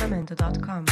Memento.com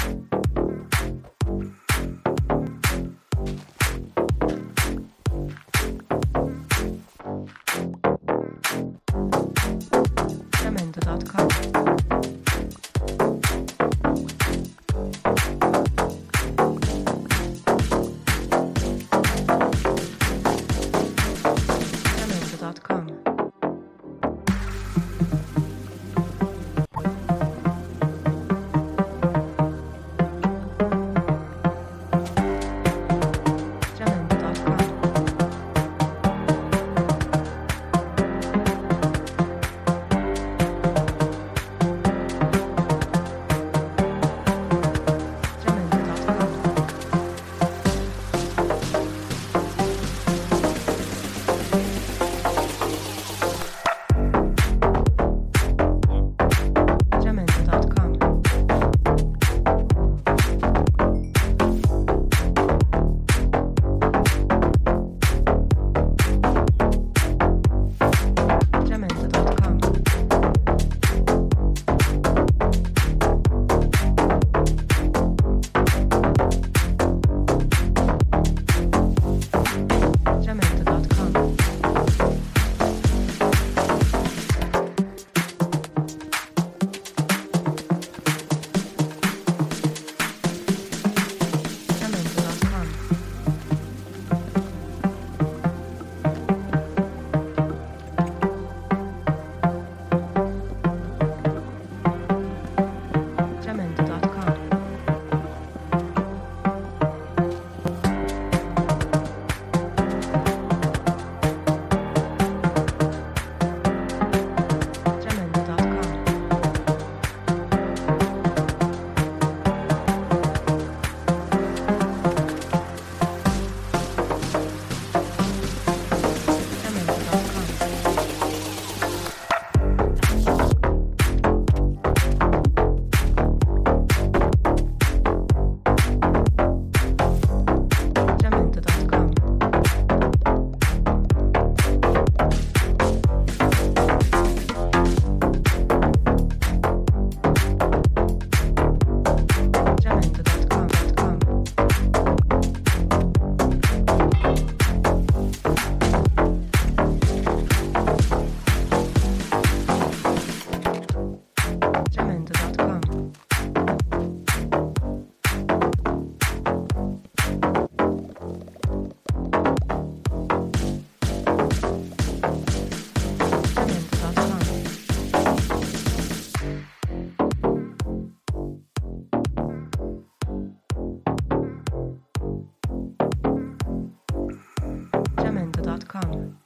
看。